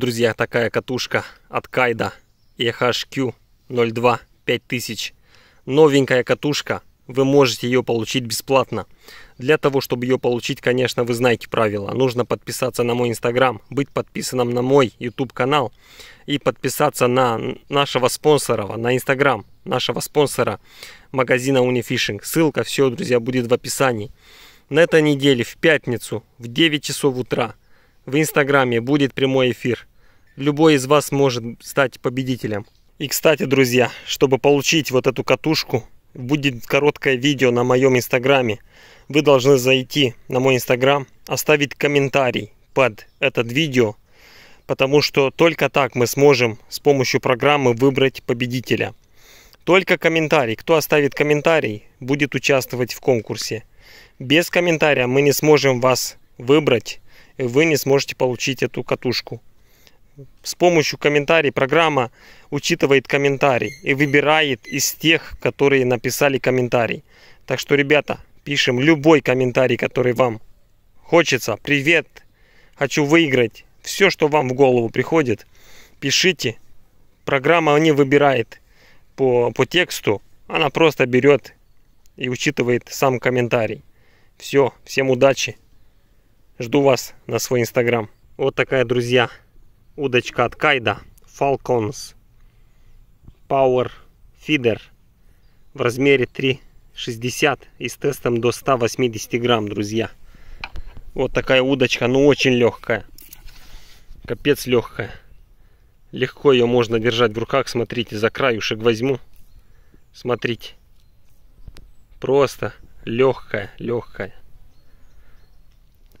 Друзья, такая катушка от Кайда EHQ 02 5000. Новенькая катушка. Вы можете ее получить бесплатно. Для того, чтобы ее получить, конечно, вы знаете правила. Нужно подписаться на мой инстаграм, быть подписанным на мой YouTube канал и подписаться на нашего спонсора, на инстаграм нашего спонсора магазина Unifishing. Ссылка, все, друзья, будет в описании. На этой неделе, в пятницу, в 9 часов утра, в инстаграме будет прямой эфир. Любой из вас может стать победителем. И, кстати, друзья, чтобы получить вот эту катушку, будет короткое видео на моем инстаграме вы должны зайти на мой инстаграм, оставить комментарий под это видео, потому что только так мы сможем с помощью программы выбрать победителя. Только комментарий. Кто оставит комментарий, будет участвовать в конкурсе. Без комментария мы не сможем вас выбрать, и вы не сможете получить эту катушку. С помощью комментариев программа учитывает комментарий и выбирает из тех, которые написали комментарий. Так что, ребята, пишем любой комментарий, который вам хочется. Привет, хочу выиграть. Все, что вам в голову приходит, пишите. Программа не выбирает по, по тексту, она просто берет и учитывает сам комментарий. Все, всем удачи. Жду вас на свой инстаграм. Вот такая, друзья, удочка от Кайда. Falcons Power Feeder в размере 3 60 и с тестом до 180 грамм, друзья. Вот такая удочка, ну очень легкая. Капец легкая. Легко ее можно держать в руках. Смотрите, за краюшек возьму. Смотрите. Просто легкая, легкая.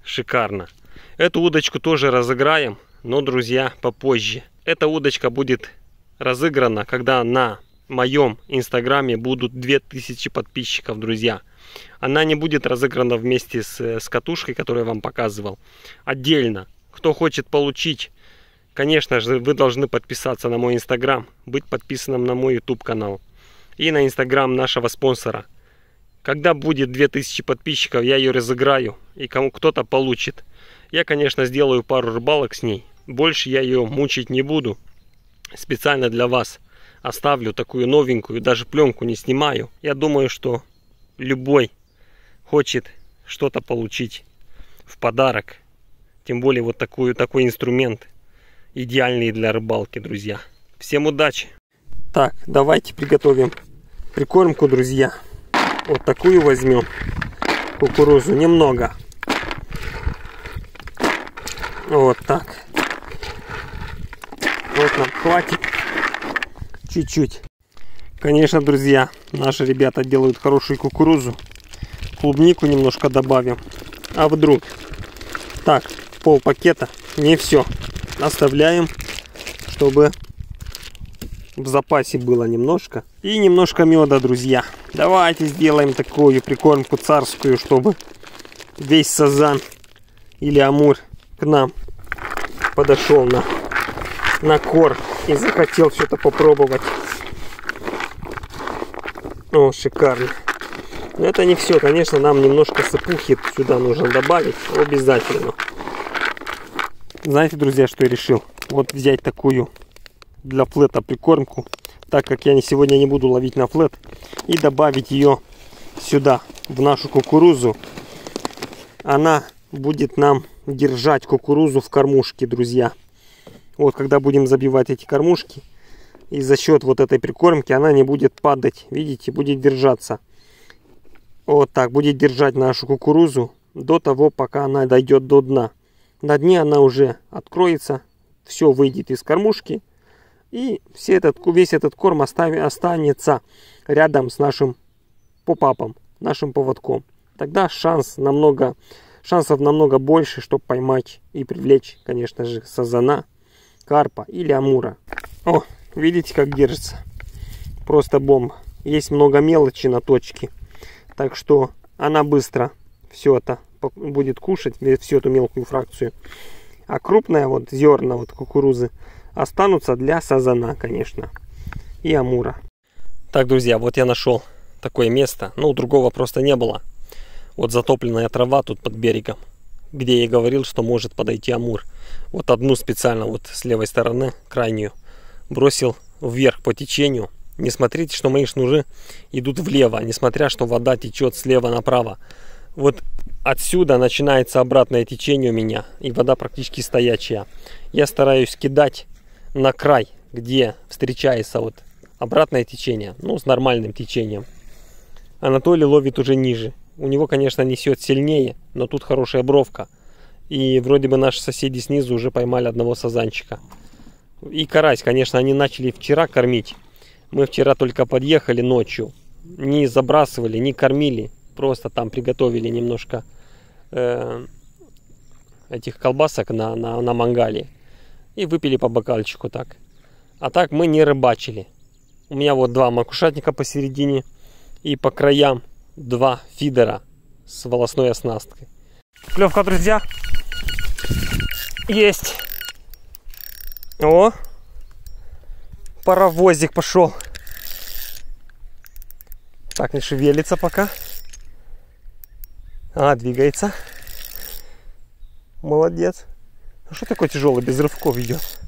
Шикарно. Эту удочку тоже разыграем, но, друзья, попозже. Эта удочка будет разыграна, когда на моем инстаграме будут 2000 подписчиков, друзья. Она не будет разыграна вместе с, с катушкой, которую я вам показывал. Отдельно. Кто хочет получить, конечно же, вы должны подписаться на мой инстаграм, быть подписанным на мой YouTube канал и на инстаграм нашего спонсора. Когда будет 2000 подписчиков, я ее разыграю, и кому кто-то получит. Я, конечно, сделаю пару рыбалок с ней. Больше я ее мучить не буду. Специально для вас оставлю такую новенькую, даже пленку не снимаю. Я думаю, что любой хочет что-то получить в подарок. Тем более вот такую, такой инструмент идеальный для рыбалки, друзья. Всем удачи! Так, давайте приготовим прикормку, друзья. Вот такую возьмем кукурузу, немного. Вот так. Вот нам хватит чуть-чуть. Конечно, друзья, наши ребята делают хорошую кукурузу. Клубнику немножко добавим. А вдруг? Так, пол пакета. Не все. Оставляем, чтобы в запасе было немножко. И немножко меда, друзья. Давайте сделаем такую прикормку царскую, чтобы весь сазан или амур к нам подошел на, на корм и захотел что-то попробовать. О, шикарно. Но это не все. Конечно, нам немножко сыпухи сюда нужно добавить. Обязательно. Знаете, друзья, что я решил? Вот взять такую для флета прикормку. Так как я сегодня не буду ловить на флет. И добавить ее сюда, в нашу кукурузу. Она будет нам держать кукурузу в кормушке, друзья. Вот когда будем забивать эти кормушки, и за счет вот этой прикормки она не будет падать. Видите, будет держаться. Вот так, будет держать нашу кукурузу до того, пока она дойдет до дна. На дне она уже откроется, все выйдет из кормушки. И все этот, весь этот корм останется рядом с нашим попапом, нашим поводком. Тогда шанс намного, шансов намного больше, чтобы поймать и привлечь, конечно же, сазана карпа или амура. О, видите, как держится? Просто бомба. Есть много мелочи на точке. Так что она быстро все это будет кушать, всю эту мелкую фракцию. А крупная вот зерна вот кукурузы останутся для сазана, конечно, и амура. Так, друзья, вот я нашел такое место. Ну, другого просто не было. Вот затопленная трава тут под берегом, где я говорил, что может подойти Амур. Вот одну специально вот с левой стороны, крайнюю, бросил вверх по течению. Не смотрите, что мои шнуры идут влево, несмотря, что вода течет слева направо. Вот отсюда начинается обратное течение у меня, и вода практически стоячая. Я стараюсь кидать на край, где встречается вот обратное течение, ну, с нормальным течением. Анатолий ловит уже ниже. У него, конечно, несет сильнее, но тут хорошая бровка. И вроде бы наши соседи снизу уже поймали одного сазанчика. И карась, конечно, они начали вчера кормить. Мы вчера только подъехали ночью. Не забрасывали, не кормили. Просто там приготовили немножко э, этих колбасок на, на, на мангале. И выпили по бокальчику так. А так мы не рыбачили. У меня вот два макушатника посередине и по краям два фидера с волосной оснасткой. Клевка, друзья. Есть. О, паровозик пошел. Так, не шевелится пока. А, двигается. Молодец. А что такое тяжелый без рывков идет?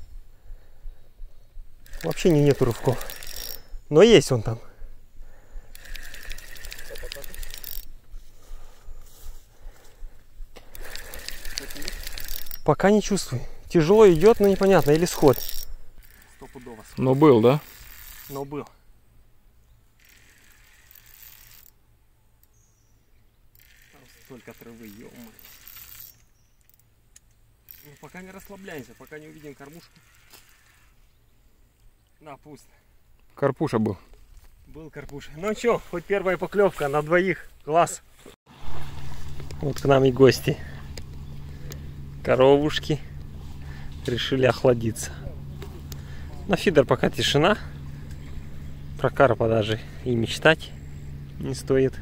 Вообще не нету рывков. Но есть он там. Пока не чувствую. Тяжело идет, но непонятно. Или сход. Стопудово. Но был, да? Но был. Там столько травы, ё ну, пока не расслабляемся, пока не увидим кормушку. На, пусть. Карпуша был. Был карпуша. Ну что, хоть первая поклевка на двоих. Класс. Вот к нам и гости. Коровушки решили охладиться. На фидер пока тишина. Про карпа даже и мечтать не стоит.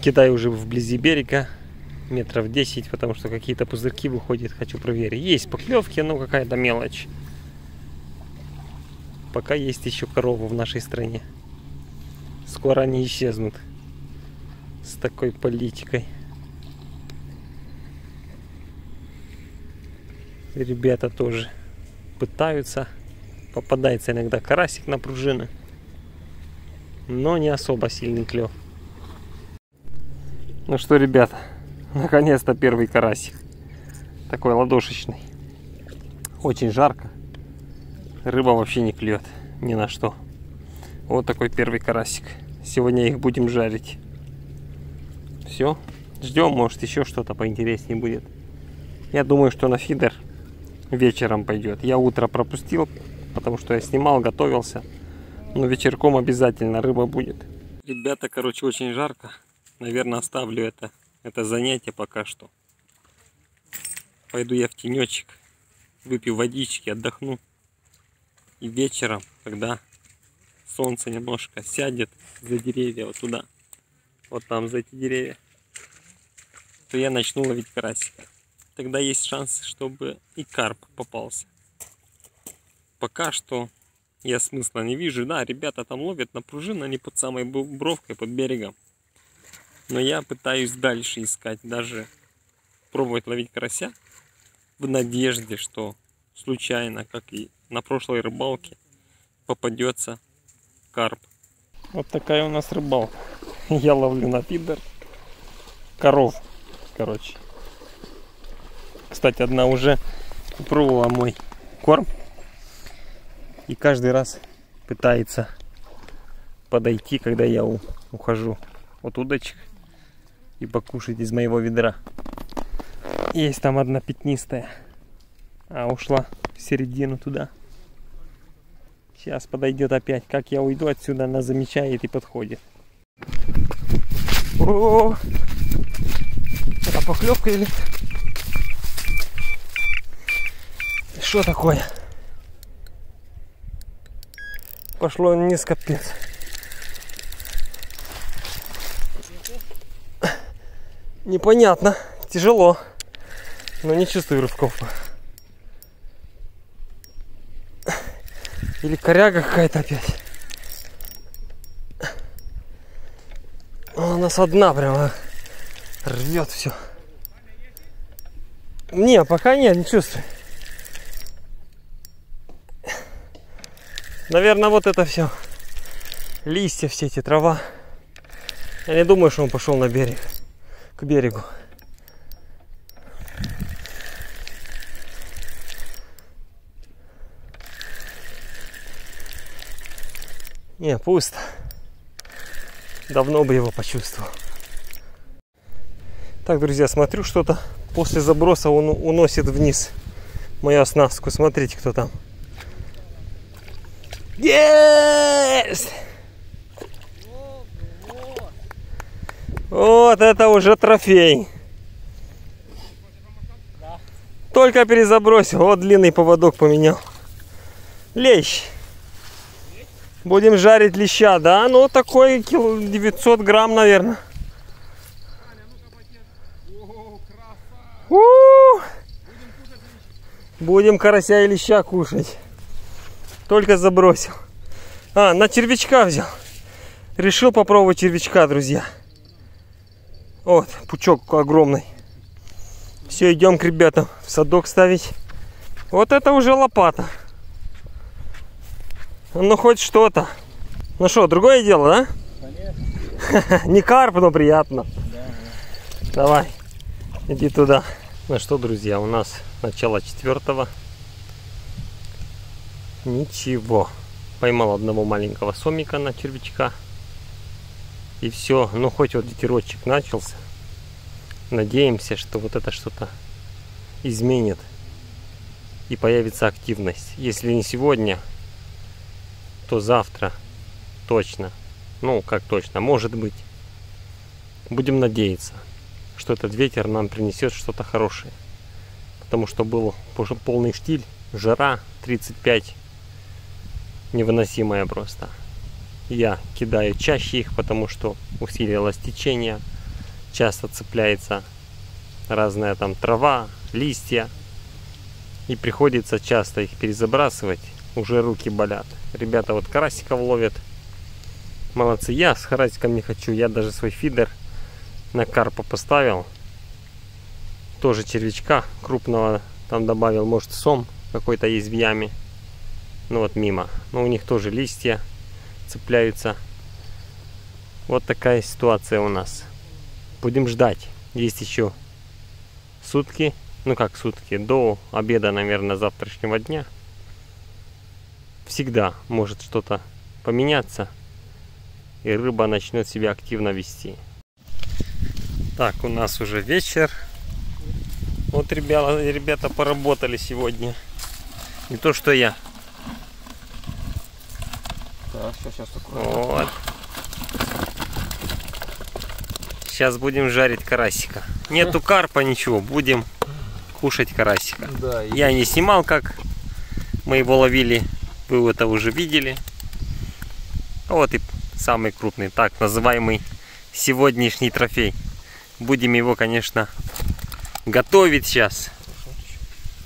Кидаю уже вблизи берега метров 10, потому что какие-то пузырьки выходят, хочу проверить. Есть поклевки, но какая-то мелочь. Пока есть еще коровы в нашей стране. Скоро они исчезнут с такой политикой. Ребята тоже пытаются. Попадается иногда карасик на пружины. Но не особо сильный клев. Ну что, ребята, наконец-то первый карасик. Такой ладошечный. Очень жарко. Рыба вообще не клюет ни на что. Вот такой первый карасик. Сегодня их будем жарить. Все. Ждем, может еще что-то поинтереснее будет. Я думаю, что на фидер вечером пойдет. Я утро пропустил, потому что я снимал, готовился. Но вечерком обязательно рыба будет. Ребята, короче, очень жарко. Наверное, оставлю это, это занятие пока что. Пойду я в тенечек, выпью водички, отдохну. И вечером, когда солнце немножко сядет за деревья вот туда, вот там за эти деревья, то я начну ловить карасика тогда есть шанс, чтобы и карп попался. Пока что я смысла не вижу. Да, ребята там ловят на пружину, они под самой бровкой, под берегом. Но я пытаюсь дальше искать, даже пробовать ловить карася в надежде, что случайно, как и на прошлой рыбалке, попадется карп. Вот такая у нас рыбалка. Я ловлю на пидор коров, короче. Кстати, одна уже пробовала мой корм. И каждый раз пытается подойти, когда я ухожу от удочек и покушать из моего ведра. Есть там одна пятнистая, а ушла в середину туда. Сейчас подойдет опять. Как я уйду отсюда, она замечает и подходит. О, -о, -о! это поклевка или Что такое? Пошло вниз капец. Непонятно. Тяжело. Но не чувствую рывков. Или коряга какая-то опять. со дна прямо рвет все. Не, пока нет, не чувствую. Наверное, вот это все. Листья все эти, трава. Я не думаю, что он пошел на берег. К берегу. Не, пусто. Давно бы его почувствовал. Так, друзья, смотрю, что-то после заброса он уносит вниз мою оснастку. Смотрите, кто там. Есть! Вот это уже трофей. Только перезабросил. Вот длинный поводок поменял. Лещ. Будем жарить леща, да? Ну, такой кило 900 грамм, наверное. Будем карася и леща кушать. Только забросил. А, на червячка взял. Решил попробовать червячка, друзья. Вот, пучок огромный. Все, идем к ребятам в садок ставить. Вот это уже лопата. Ну хоть что-то. Ну что, другое дело, да? Не карп, но приятно. Да, да. Давай, иди туда. Ну что, друзья, у нас начало четвертого. Ничего. Поймал одного маленького сомика на червячка. И все. Ну хоть вот ветерочек начался. Надеемся, что вот это что-то изменит. И появится активность. Если не сегодня, то завтра точно. Ну, как точно, может быть. Будем надеяться, что этот ветер нам принесет что-то хорошее. Потому что был полный штиль, жара 35, невыносимая просто. Я кидаю чаще их, потому что усилилось течение, часто цепляется разная там трава, листья. И приходится часто их перезабрасывать, уже руки болят. Ребята вот карасиков ловят. Молодцы. Я с карасиком не хочу. Я даже свой фидер на карпа поставил. Тоже червячка крупного там добавил. Может сом какой-то есть в яме. Ну вот мимо. Но у них тоже листья цепляются. Вот такая ситуация у нас. Будем ждать. Есть еще сутки. Ну как сутки. До обеда, наверное, завтрашнего дня всегда может что-то поменяться, и рыба начнет себя активно вести. Так, у нас уже вечер. Вот ребята, ребята поработали сегодня. Не то, что я. Так, сейчас, сейчас Вот. Сейчас будем жарить карасика. Нету карпа, ничего. Будем кушать карасика. Да, я не снимал, как мы его ловили вы это уже видели. Вот и самый крупный, так называемый сегодняшний трофей. Будем его, конечно, готовить сейчас.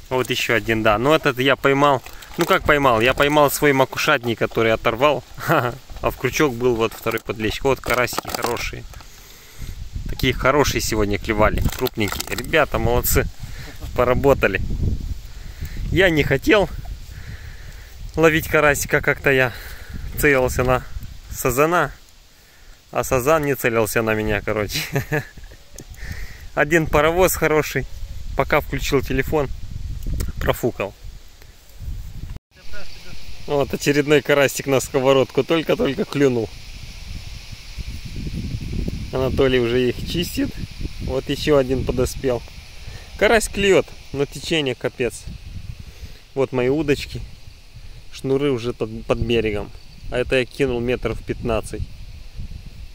Вот еще один, да. Но этот я поймал. Ну как поймал? Я поймал свой макушатник, который оторвал. А в крючок был вот второй подлещик. Вот карасики хорошие. Такие хорошие сегодня клевали. Крупненькие. Ребята, молодцы. Поработали. Я не хотел ловить карасика как-то я целился на сазана, а сазан не целился на меня, короче. Один паровоз хороший, пока включил телефон, профукал. Вот очередной карасик на сковородку, только-только клюнул. Анатолий уже их чистит. Вот еще один подоспел. Карась клюет, но течение капец. Вот мои удочки шнуры уже под, под берегом. А это я кинул метров 15.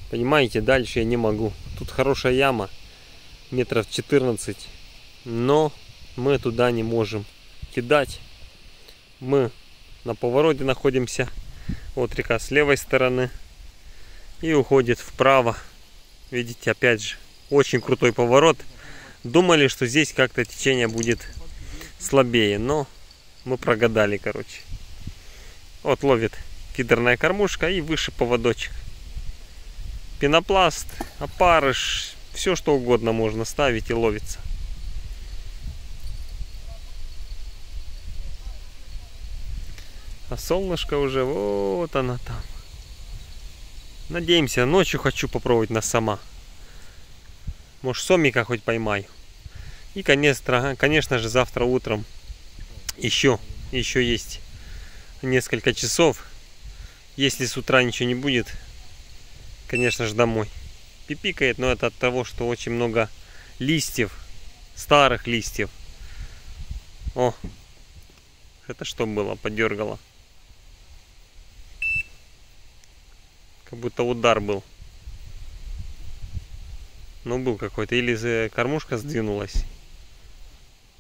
Понимаете, дальше я не могу. Тут хорошая яма, метров 14. Но мы туда не можем кидать. Мы на повороте находимся. Вот река с левой стороны. И уходит вправо. Видите, опять же, очень крутой поворот. Думали, что здесь как-то течение будет слабее, но мы прогадали, короче. Вот ловит фидерная кормушка и выше поводочек. пенопласт, опарыш, все что угодно можно ставить и ловится. А солнышко уже вот она там. Надеемся, ночью хочу попробовать на сама. Может, сомика хоть поймаю. И, конечно, конечно же, завтра утром еще, еще есть несколько часов. Если с утра ничего не будет, конечно же, домой. Пипикает, но это от того, что очень много листьев, старых листьев. О, это что было? Подергало. Как будто удар был. Ну, был какой-то. Или кормушка сдвинулась.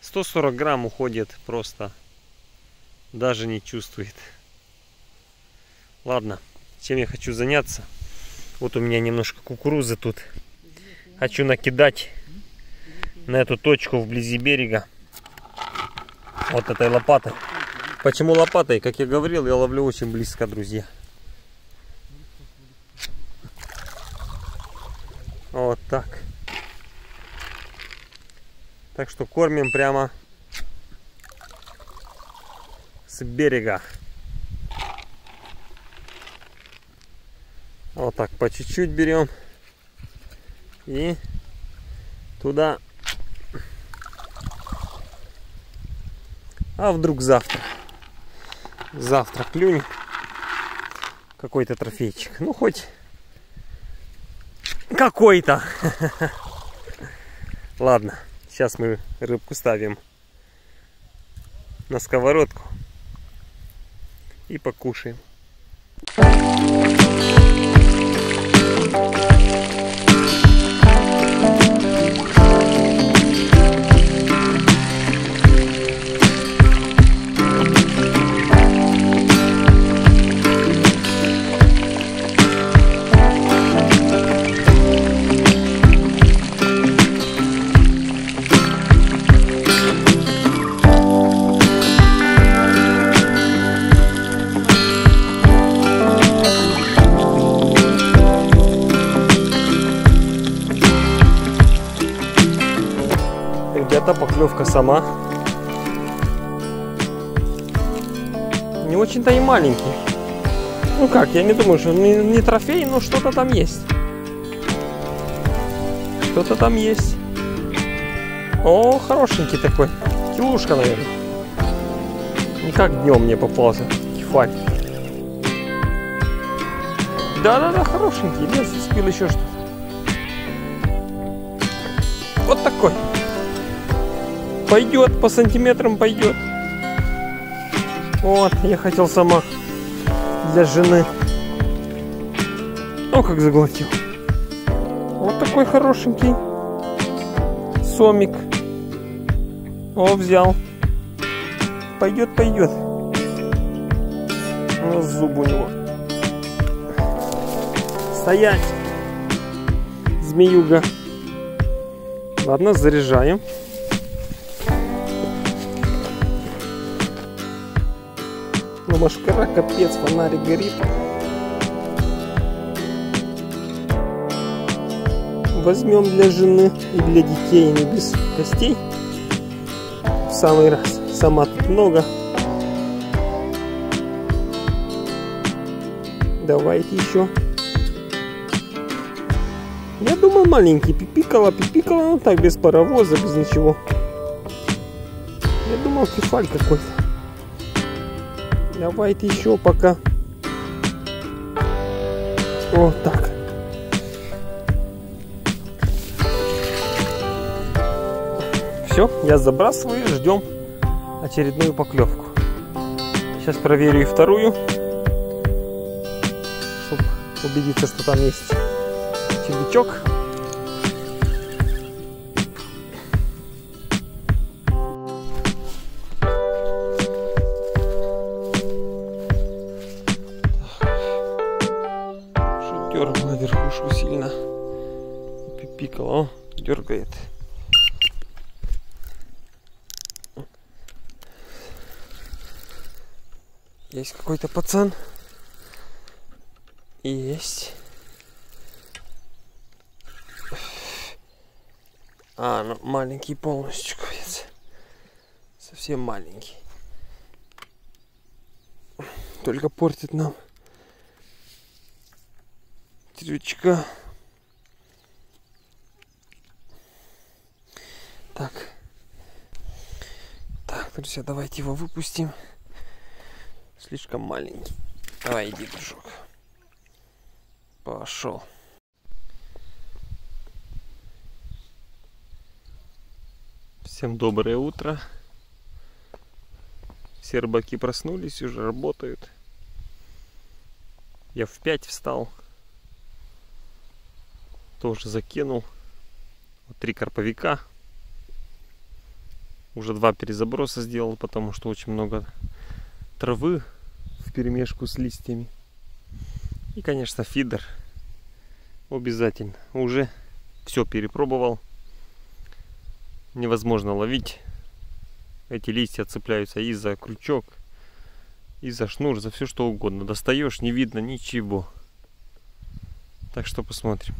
140 грамм уходит просто. Даже не чувствует. Ладно, чем я хочу заняться. Вот у меня немножко кукурузы тут. Хочу накидать на эту точку вблизи берега. Вот этой лопатой. Почему лопатой? Как я говорил, я ловлю очень близко, друзья. Вот так. Так что кормим прямо с берега. Вот так по чуть-чуть берем. И туда. А вдруг завтра? Завтра клюнет какой-то трофейчик. Ну хоть какой-то. Ладно, сейчас мы рыбку ставим на сковородку и покушаем. Поклевка сама. Не очень-то и маленький. Ну как, я не думаю, что не, не трофей, но что-то там есть. Что-то там есть. О, хорошенький такой. Килушка, наверное. Никак днем мне попался. Кефаль. Да-да-да, хорошенький. Лес спил еще что-то. Вот такой. Пойдет, по сантиметрам пойдет. Вот, я хотел сама для жены. О, как заглотил. Вот такой хорошенький. Сомик. О, взял. Пойдет, пойдет. Ну, зуб у него. Стоять. Змеюга. Ладно, заряжаем. Машкара, капец, фонарик горит. Возьмем для жены и для детей, не без костей. В самый раз. Сама тут много. Давайте еще. Я думал маленький, пипикала, пипикала, ну так, без паровоза, без ничего. Я думал кефаль какой-то. Давайте еще пока. Вот так. Все, я забрасываю, ждем очередную поклевку. Сейчас проверю и вторую, чтобы убедиться, что там есть червячок. щелкает. Есть какой-то пацан. Есть. А, ну маленький полностью курица. Совсем маленький. Только портит нам трючка. Друзья, давайте его выпустим. Слишком маленький. Давай, иди, дружок. Пошел. Всем доброе утро. Все рыбаки проснулись, уже работают. Я в 5 встал. Тоже закинул. Вот три карповика. Уже два перезаброса сделал, потому что очень много травы в перемешку с листьями. И, конечно, фидер. Обязательно. Уже все перепробовал. Невозможно ловить. Эти листья цепляются и за крючок, и за шнур, за все что угодно. Достаешь, не видно ничего. Так что посмотрим.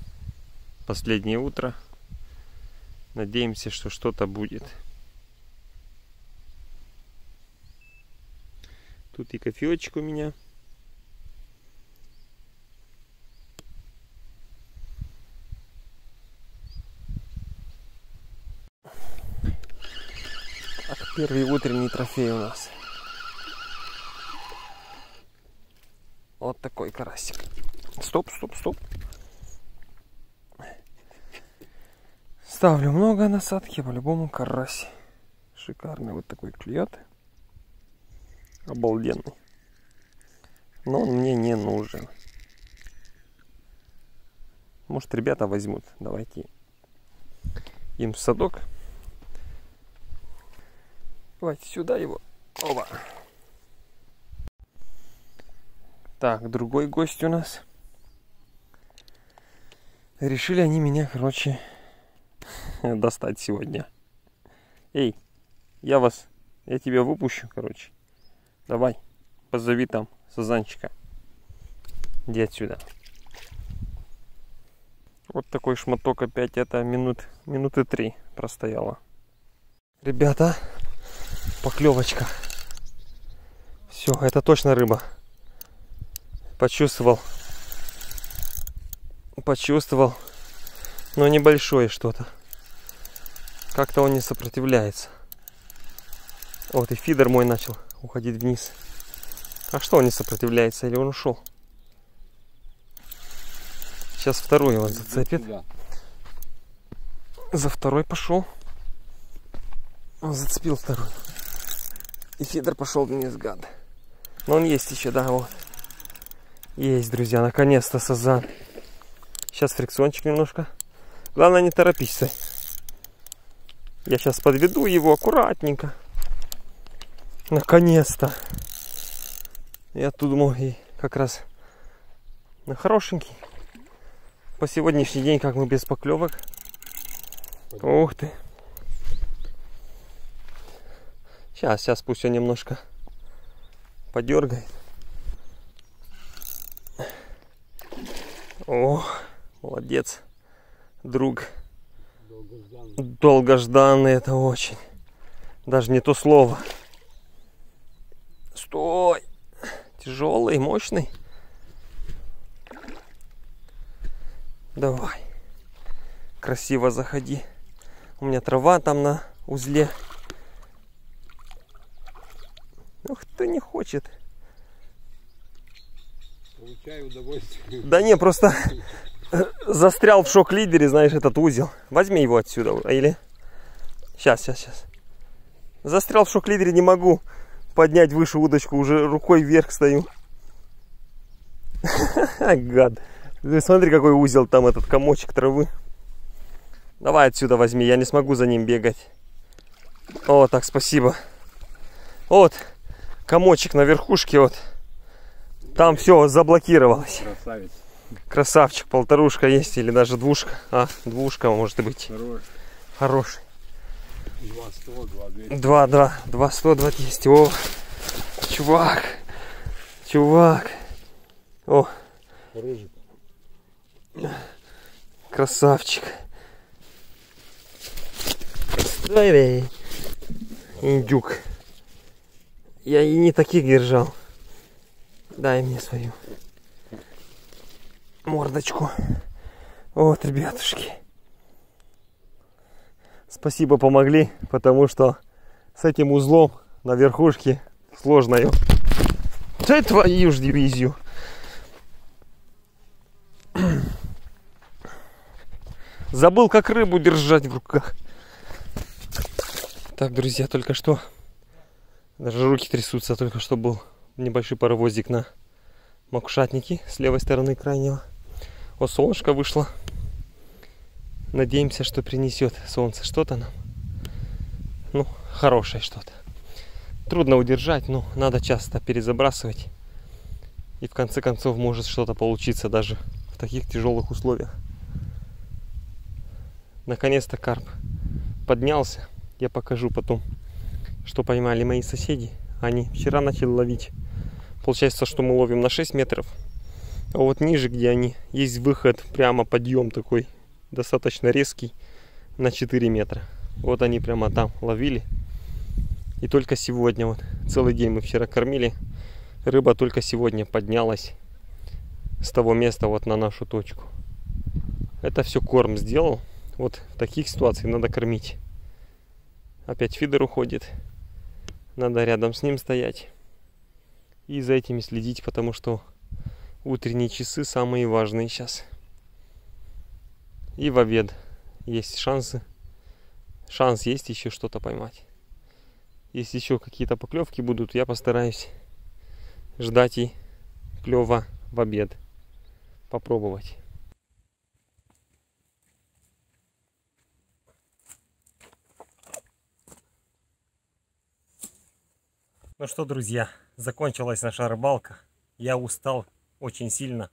Последнее утро. Надеемся, что что-то будет. Тут и кофеечек у меня. Так, первый утренний трофей у нас. Вот такой карасик. Стоп, стоп, стоп. Ставлю много насадки, по-любому карась. Шикарный вот такой клюет обалденный. Но он мне не нужен. Может ребята возьмут. Давайте им в садок. Давайте сюда его. Оба. Так, другой гость у нас. Решили они меня, короче, достать сегодня. Эй, я вас, я тебя выпущу, короче. Давай, позови там сазанчика. Иди отсюда. Вот такой шматок опять это минут, минуты три простояло. Ребята, поклевочка. Все, это точно рыба. Почувствовал. Почувствовал. Но небольшое что-то. Как-то он не сопротивляется. Вот и фидер мой начал уходить вниз. А что он не сопротивляется или он ушел? Сейчас второй его зацепит. За второй пошел. Он зацепил второй. И фидер пошел вниз, гад. Но он есть еще, да, вот. Есть, друзья, наконец-то сазан. Сейчас фрикциончик немножко. Главное не торопись. Я сейчас подведу его аккуратненько. Наконец-то. Я тут думал, и как раз на хорошенький. По сегодняшний день, как мы без поклевок. Ух ты. Сейчас, сейчас пусть он немножко подергает. О, молодец, друг. Долгожданный. Долгожданный это очень. Даже не то слово. Стой! Тяжелый, мощный. Давай. Красиво заходи. У меня трава там на узле. Ух ты, не хочет. Получаю удовольствие. Да не, просто застрял в шок-лидере, знаешь, этот узел. Возьми его отсюда. Или... Сейчас, сейчас, сейчас. Застрял в шок-лидере, не могу поднять выше удочку, уже рукой вверх стою. Гад. Смотри, какой узел там этот комочек травы. Давай отсюда возьми, я не смогу за ним бегать. О, так, спасибо. Вот, комочек на верхушке, вот. Там все заблокировалось. Красавец. Красавчик, полторушка есть или даже двушка. А, двушка может быть. Хорош. Хороший. 200, 200. Два, два, два сто, два есть. О, чувак, чувак. О, Рыжик. красавчик. Ой. Индюк. Я и не таких держал. Дай мне свою мордочку. Вот, ребятушки. Спасибо, помогли, потому что с этим узлом на верхушке сложно ее. Да твою ж дивизию. Забыл, как рыбу держать в руках. Так, друзья, только что даже руки трясутся, только что был небольшой паровозик на макушатнике с левой стороны крайнего. Вот солнышко вышло. Надеемся, что принесет солнце что-то нам. Ну, хорошее что-то. Трудно удержать, но надо часто перезабрасывать. И в конце концов может что-то получиться даже в таких тяжелых условиях. Наконец-то карп поднялся. Я покажу потом, что поймали мои соседи. Они вчера начали ловить. Получается, что мы ловим на 6 метров. А вот ниже, где они, есть выход, прямо подъем такой, достаточно резкий, на 4 метра. Вот они прямо там ловили. И только сегодня, вот целый день мы вчера кормили, рыба только сегодня поднялась с того места вот на нашу точку. Это все корм сделал. Вот в таких ситуациях надо кормить. Опять фидер уходит. Надо рядом с ним стоять. И за этими следить, потому что утренние часы самые важные сейчас. И в обед есть шансы. Шанс есть еще что-то поймать. Если еще какие-то поклевки будут, я постараюсь ждать и клева в обед. Попробовать. Ну что, друзья, закончилась наша рыбалка. Я устал очень сильно.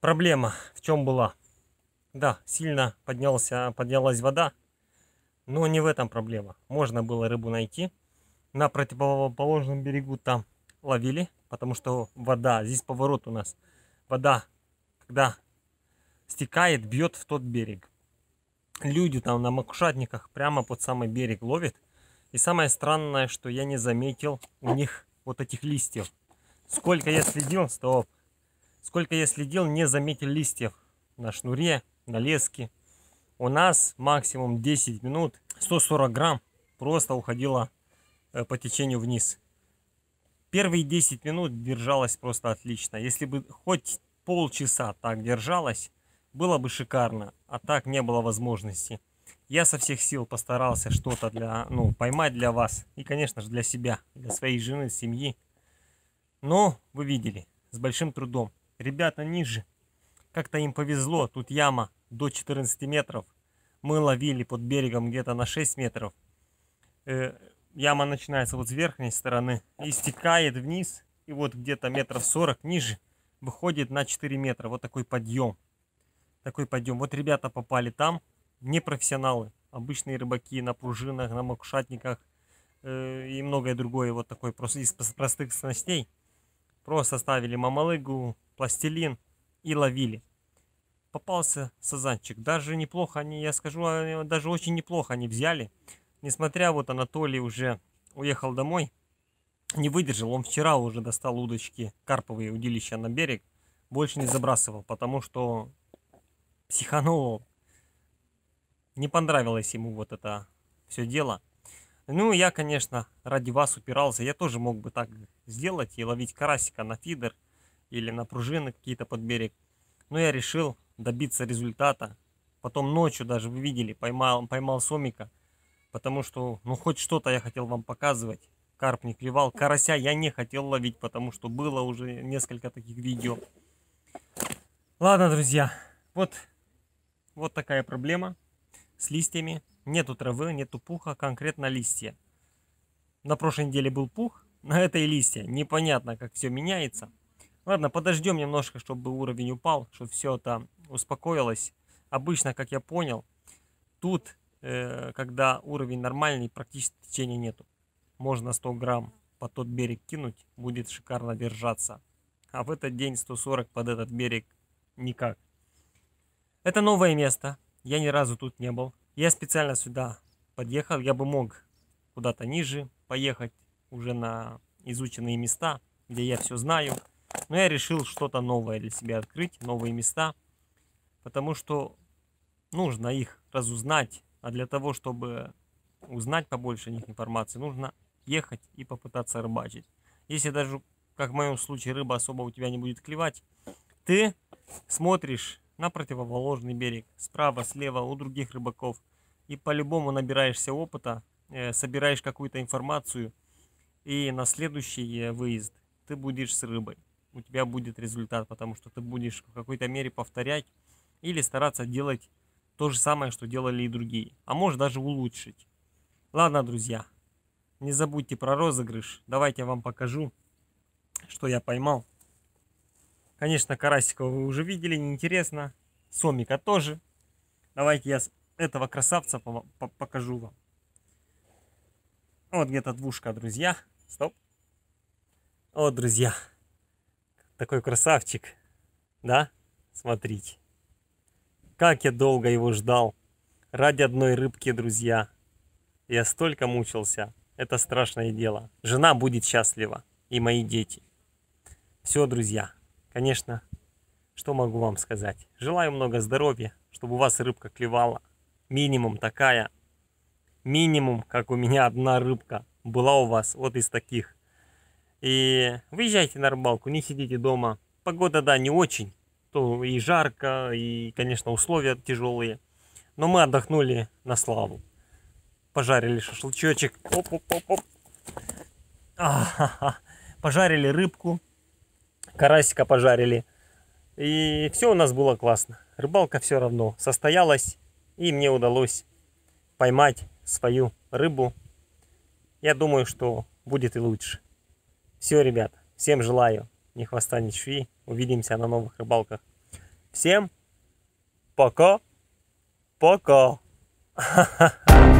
Проблема в чем была? Да, сильно поднялся, поднялась вода, но не в этом проблема. Можно было рыбу найти. На противоположном берегу там ловили, потому что вода, здесь поворот у нас. Вода, когда стекает, бьет в тот берег. Люди там на макушатниках прямо под самый берег ловят. И самое странное, что я не заметил у них вот этих листьев. Сколько я следил, стоп, сколько я следил, не заметил листьев на шнуре, на леске. У нас максимум 10 минут, 140 грамм просто уходило э, по течению вниз. Первые 10 минут держалась просто отлично. Если бы хоть полчаса так держалась, было бы шикарно. А так не было возможности. Я со всех сил постарался что-то для, ну, поймать для вас. И, конечно же, для себя, для своей жены, семьи. Но, вы видели, с большим трудом. Ребята ниже. Как-то им повезло. Тут яма до 14 метров. Мы ловили под берегом где-то на 6 метров. Э, яма начинается вот с верхней стороны и стекает вниз. И вот где-то метров 40 ниже выходит на 4 метра. Вот такой подъем. Такой подъем. Вот ребята попали там не профессионалы, обычные рыбаки на пружинах, на макушатниках э, и многое другое вот такое просто из простых снастей. Просто ставили мамалыгу, пластилин и ловили. Попался сазанчик. Даже неплохо они, я скажу, даже очень неплохо они взяли. Несмотря вот Анатолий уже уехал домой, не выдержал. Он вчера уже достал удочки карповые удилища на берег. Больше не забрасывал, потому что психанул не понравилось ему вот это все дело. Ну, я, конечно, ради вас упирался. Я тоже мог бы так сделать и ловить карасика на фидер или на пружины какие-то под берег. Но я решил добиться результата. Потом ночью даже, вы видели, поймал, поймал сомика. Потому что, ну, хоть что-то я хотел вам показывать. Карп не клевал. Карася я не хотел ловить, потому что было уже несколько таких видео. Ладно, друзья, вот, вот такая проблема с листьями. Нету травы, нету пуха, конкретно листья. На прошлой неделе был пух, на этой листья. Непонятно, как все меняется. Ладно, подождем немножко, чтобы уровень упал, чтобы все это успокоилось. Обычно, как я понял, тут, э, когда уровень нормальный, практически течения нету. Можно 100 грамм под тот берег кинуть, будет шикарно держаться. А в этот день 140 под этот берег никак. Это новое место. Я ни разу тут не был. Я специально сюда подъехал. Я бы мог куда-то ниже поехать, уже на изученные места, где я все знаю. Но я решил что-то новое для себя открыть, новые места, потому что нужно их разузнать, а для того, чтобы узнать побольше о них информации, нужно ехать и попытаться рыбачить. Если даже, как в моем случае, рыба особо у тебя не будет клевать, ты смотришь на противоположный берег, справа, слева, у других рыбаков, и по-любому набираешься опыта, э, собираешь какую-то информацию, и на следующий э, выезд ты будешь с рыбой. У тебя будет результат, потому что ты будешь в какой-то мере повторять или стараться делать то же самое, что делали и другие. А может даже улучшить. Ладно, друзья, не забудьте про розыгрыш. Давайте я вам покажу, что я поймал. Конечно, карасика вы уже видели, неинтересно. Сомика тоже. Давайте я этого красавца покажу вам. Вот где-то двушка, друзья. Стоп. Вот, друзья. Такой красавчик. Да? Смотрите. Как я долго его ждал. Ради одной рыбки, друзья. Я столько мучился. Это страшное дело. Жена будет счастлива. И мои дети. Все, друзья. Конечно, что могу вам сказать? Желаю много здоровья, чтобы у вас рыбка клевала. Минимум такая. Минимум, как у меня одна рыбка была у вас. Вот из таких. И выезжайте на рыбалку, не сидите дома. Погода, да, не очень то и жарко, и, конечно, условия тяжелые. Но мы отдохнули на славу. Пожарили шашлычочек. Оп -оп -оп -оп. А Пожарили рыбку. Карасика пожарили. И все у нас было классно. Рыбалка все равно состоялась. И мне удалось поймать свою рыбу. Я думаю, что будет и лучше. Все, ребят, всем желаю ни хвоста, ни чви. Увидимся на новых рыбалках. Всем пока. Пока.